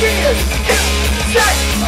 Say,